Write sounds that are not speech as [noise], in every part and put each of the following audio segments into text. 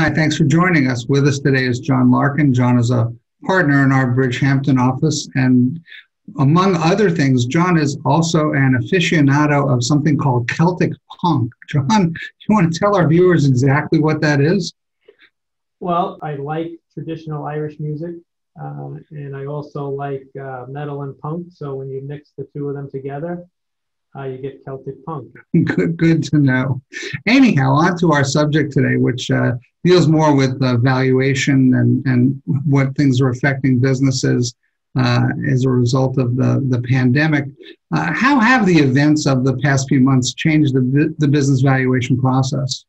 Hi, thanks for joining us. With us today is John Larkin. John is a partner in our Bridgehampton office. And among other things, John is also an aficionado of something called Celtic punk. [laughs] John, do you want to tell our viewers exactly what that is? Well, I like traditional Irish music, uh, and I also like uh, metal and punk. So when you mix the two of them together, uh, you get Celtic punk. [laughs] Good, good to know. Anyhow, on to our subject today, which uh, deals more with valuation and, and what things are affecting businesses uh, as a result of the, the pandemic. Uh, how have the events of the past few months changed the, the business valuation process?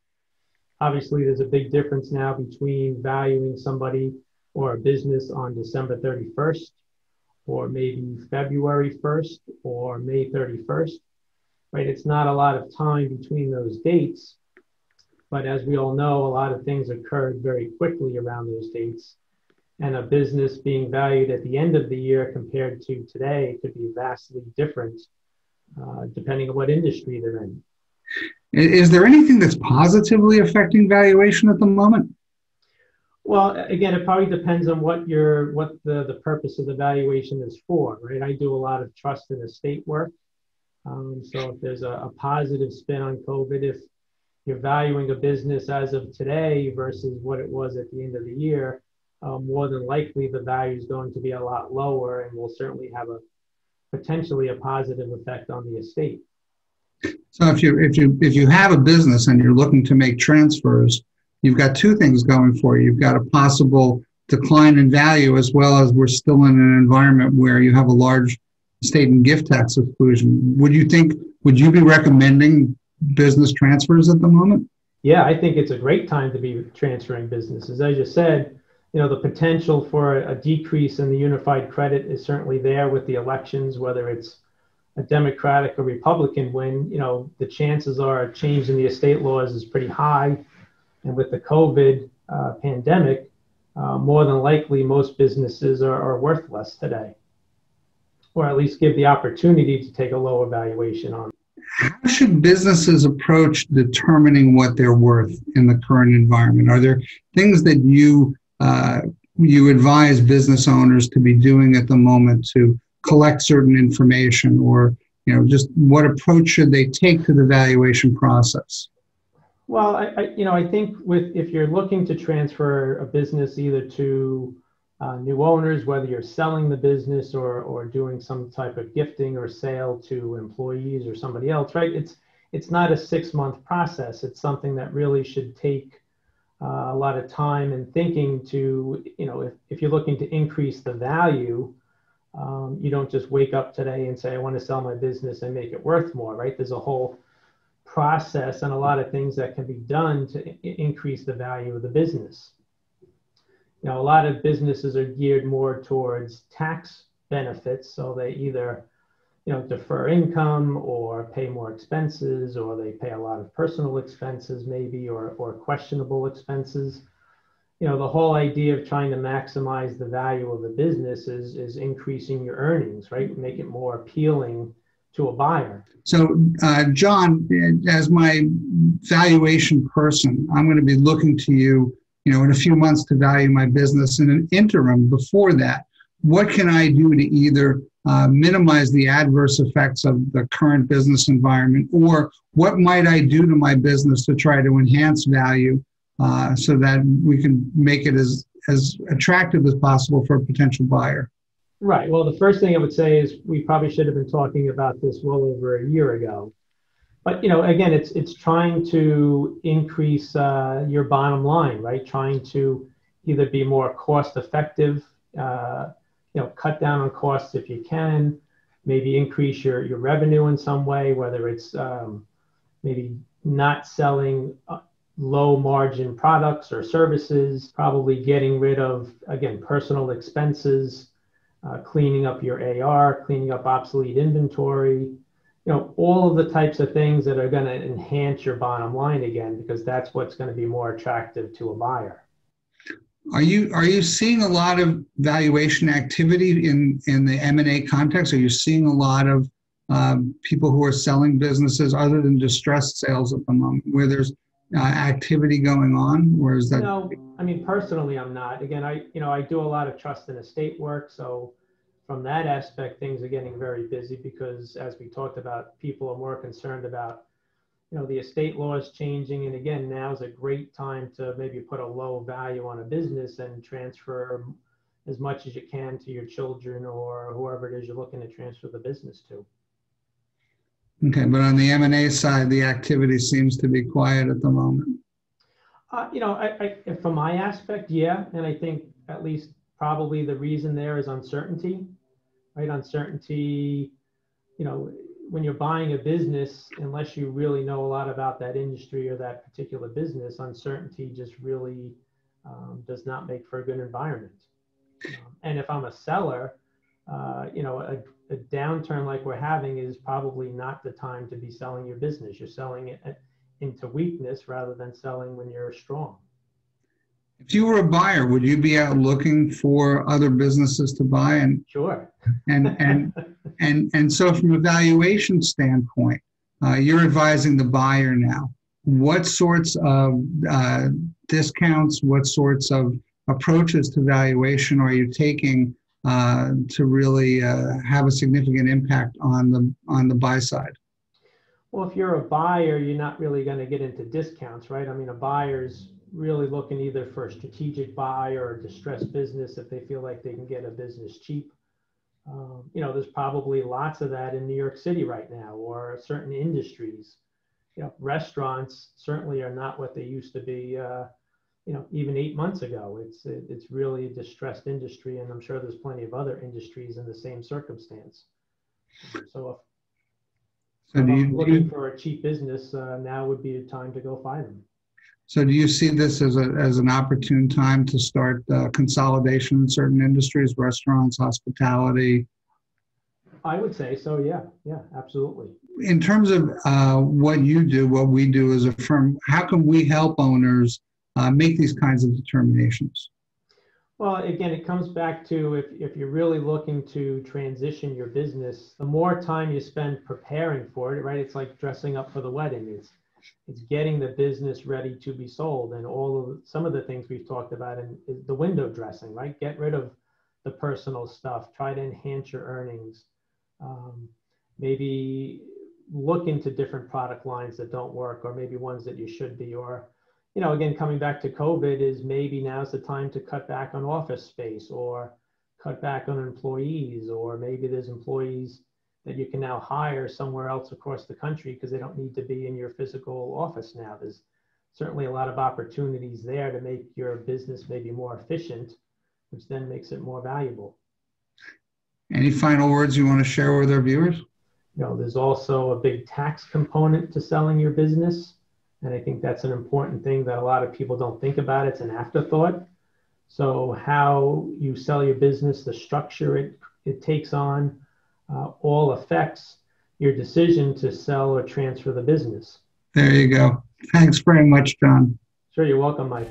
Obviously, there's a big difference now between valuing somebody or a business on December 31st or maybe February 1st or May 31st right? It's not a lot of time between those dates. But as we all know, a lot of things occurred very quickly around those dates. And a business being valued at the end of the year compared to today could be vastly different uh, depending on what industry they're in. Is there anything that's positively affecting valuation at the moment? Well, again, it probably depends on what your what the, the purpose of the valuation is for, right? I do a lot of trust and estate work. Um, so if there's a, a, positive spin on COVID, if you're valuing a business as of today versus what it was at the end of the year, uh, more than likely the value is going to be a lot lower and will certainly have a potentially a positive effect on the estate. So if you if you if you have a business and you're looking to make transfers, you've got two things going for you. You've got a possible decline in value as well as we're still in an environment where you have a large estate and gift tax exclusion. Would you think, would you be recommending business transfers at the moment? Yeah, I think it's a great time to be transferring businesses. As you said, you know, the potential for a decrease in the unified credit is certainly there with the elections, whether it's a Democratic or Republican win, you know, the chances are a change in the estate laws is pretty high. And with the COVID uh, pandemic, uh, more than likely most businesses are, are worth less today or at least give the opportunity to take a low evaluation on. How should businesses approach determining what they're worth in the current environment? Are there things that you uh, you advise business owners to be doing at the moment to collect certain information, or you know, just what approach should they take to the valuation process? Well, I, I you know, I think with if you're looking to transfer a business either to uh, new owners, whether you're selling the business or, or doing some type of gifting or sale to employees or somebody else, right? It's, it's not a six month process. It's something that really should take uh, a lot of time and thinking to, you know, if, if you're looking to increase the value, um, you don't just wake up today and say, I want to sell my business and make it worth more, right? There's a whole process and a lot of things that can be done to increase the value of the business know, a lot of businesses are geared more towards tax benefits. So they either, you know, defer income or pay more expenses, or they pay a lot of personal expenses, maybe, or, or questionable expenses. You know, the whole idea of trying to maximize the value of a business is, is increasing your earnings, right? Make it more appealing to a buyer. So, uh, John, as my valuation person, I'm going to be looking to you you know, in a few months to value my business. In an interim before that, what can I do to either uh, minimize the adverse effects of the current business environment, or what might I do to my business to try to enhance value uh, so that we can make it as as attractive as possible for a potential buyer? Right. Well, the first thing I would say is we probably should have been talking about this well over a year ago but you know again it's it's trying to increase uh, your bottom line right? Trying to either be more cost effective uh, you know cut down on costs if you can maybe increase your your revenue in some way whether it's um, maybe not selling uh, low margin products or services probably getting rid of again personal expenses uh, cleaning up your ar cleaning up obsolete inventory you know all of the types of things that are going to enhance your bottom line again because that's what's going to be more attractive to a buyer are you are you seeing a lot of valuation activity in in the m&a context are you seeing a lot of um, people who are selling businesses other than distressed sales at the moment where there's uh, activity going on, or is that? No, I mean personally, I'm not. Again, I you know I do a lot of trust and estate work, so from that aspect, things are getting very busy because, as we talked about, people are more concerned about you know the estate laws changing, and again, now is a great time to maybe put a low value on a business and transfer as much as you can to your children or whoever it is you're looking to transfer the business to. Okay, but on the M&A side, the activity seems to be quiet at the moment. Uh, you know, I, I, from my aspect, yeah, and I think at least probably the reason there is uncertainty, right? Uncertainty, you know, when you're buying a business, unless you really know a lot about that industry or that particular business, uncertainty just really um, does not make for a good environment. Um, and if I'm a seller, uh, you know, a, a, downturn like we're having is probably not the time to be selling your business. You're selling it into weakness rather than selling when you're strong. If you were a buyer, would you be out looking for other businesses to buy? And sure. and and and and so, from a valuation standpoint, uh, you're advising the buyer now. What sorts of uh, discounts? What sorts of approaches to valuation are you taking uh, to really uh, have a significant impact on the on the buy side? Well, if you're a buyer, you're not really going to get into discounts, right? I mean, a buyer's really looking either for a strategic buy or a distressed business if they feel like they can get a business cheap. Um, you know, there's probably lots of that in New York City right now, or certain industries. You know, restaurants certainly are not what they used to be. Uh, you know, even eight months ago. It's it's really a distressed industry, and I'm sure there's plenty of other industries in the same circumstance. So if, so if looking for a cheap business, uh, now would be a time to go find them. So do you see this as, a, as an opportune time to start uh, consolidation in certain industries, restaurants, hospitality? I would say so, yeah, yeah, absolutely. In terms of uh, what you do, what we do as a firm, how can we help owners uh, make these kinds of determinations? Well, again, it comes back to if, if you're really looking to transition your business, the more time you spend preparing for it, right? It's like dressing up for the wedding. It's it's getting the business ready to be sold, and all of some of the things we've talked about in the window dressing, right? Get rid of the personal stuff. Try to enhance your earnings. Um, maybe look into different product lines that don't work, or maybe ones that you should be, or you know, again, coming back to COVID is maybe now's the time to cut back on office space or cut back on employees, or maybe there's employees that you can now hire somewhere else across the country because they don't need to be in your physical office now. There's certainly a lot of opportunities there to make your business maybe more efficient, which then makes it more valuable. Any final words you want to share with our viewers? You know, there's also a big tax component to selling your business. And I think that's an important thing that a lot of people don't think about. It's an afterthought. So, how you sell your business, the structure it, it takes on, uh, all affects your decision to sell or transfer the business. There you go. Thanks very much, John. Sure, you're welcome, Mike.